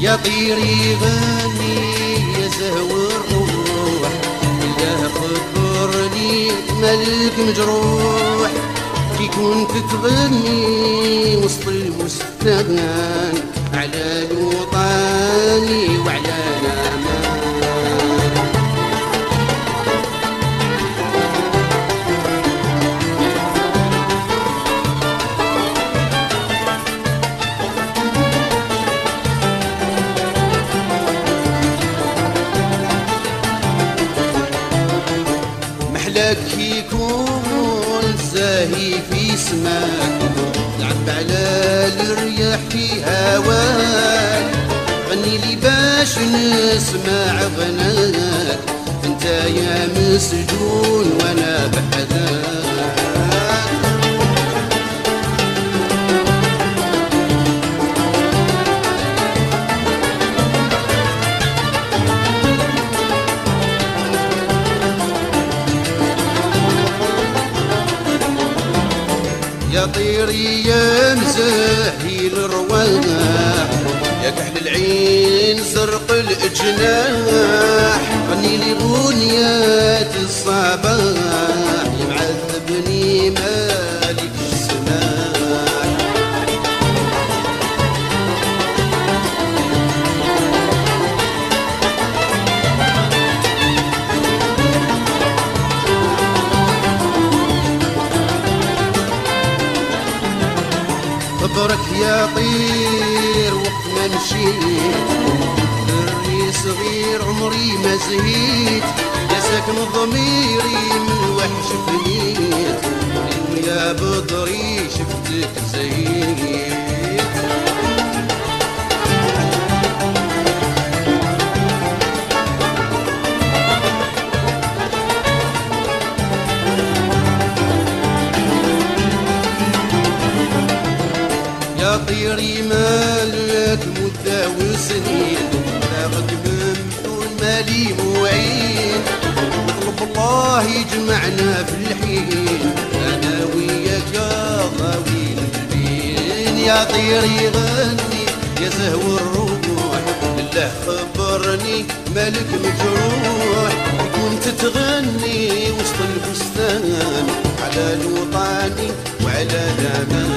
يا طيري يا زهو الروح. يا خبرني ملك مجروح. كي كنت تغني وسط البستان على الوطاني محلاك يكون زاهي في سماك لعب على الرياح في هواك غني لي باش نسمع غناك. أنت يا مسجون وأنا بحذاك. يا طيري يا مزاهي الرواح يا كحل العين زرق الجناح خبرك يا طير وقت ما مشيت. دري صغير عمري ما زهيت. يا ساكن ضميري من وحش فنيت. ويا بدري شفتك زهيت. يا طيري مالك مدة وسنين. تاخد ممنون مالي معين. نطلب الله يجمعنا في الحين. أنا وياك يا غاوي البين. يا طيري غني يا زهو الروح. لله خبرني مالك مجروح. كنت تغني وسط البستان. على الوطاني وعلى الامان